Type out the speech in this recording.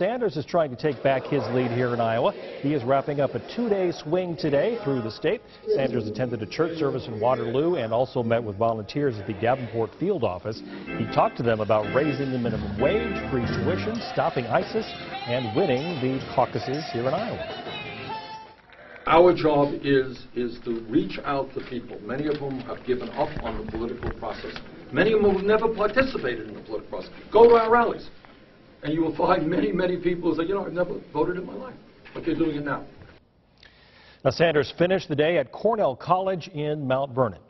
Sanders is trying to take back his lead here in Iowa. He is wrapping up a two-day swing today through the state. Sanders attended a church service in Waterloo and also met with volunteers at the Davenport field office. He talked to them about raising the minimum wage, free tuition, stopping ISIS, and winning the caucuses here in Iowa. Our job is, is to reach out to people, many of whom have given up on the political process. Many of whom have never participated in the political process. Go to our rallies. And you will find many, many people who say, you know, I've never voted in my life, but they're doing it now. Now, Sanders finished the day at Cornell College in Mount Vernon.